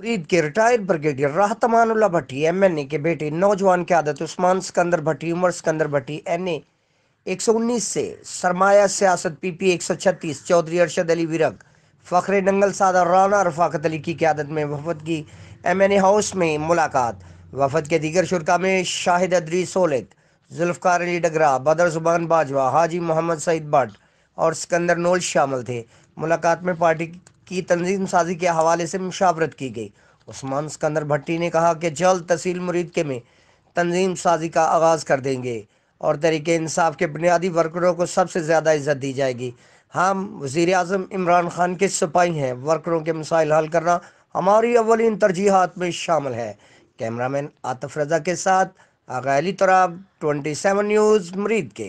मुरीद के retired brigadier राहत अमानुल्ला भट्टी एमएनए के बेटे नौजवान की आदत, उस्मान सिकंदर भट्टी, उमर सिकंदर भट्टी एनए 119 से सरमाया सियासत पीपी 136 चौधरी अरशद अली विरक फ़ख्र नंगल सादा राना रफाकत अली की क्यादत में वफद की एमएनए हाउस में मुलाकात, वफद के दीगर शुरा में शाहिद अदरी सोलिक जुल्फ़ार अली डगरा, बदर ज़ुबान बाजवा, हाजी मोहम्मद सईद भट्ट और सिकंदर नोल शामिल थे। मुलाकात में पार्टी की तंजीम साजी के हवाले से मुशावरत की गई। उस्मान सिकंदर भट्टी ने कहा कि जल्द तहसील मुरीद के में तंजीम साजी का आगाज़ कर देंगे और तरीके इंसाफ के बुनियादी वर्करों को सबसे ज़्यादा इज़्ज़त दी जाएगी। हम वज़ी अजम इमरान खान के सिपाही हैं। वर्करों के मसाइल हल करना हमारी अवलिन तरजीहत में शामिल है। कैमरामैन आतफ रजा के साथ आगाली तराब 27 न्यूज़ मुरीद के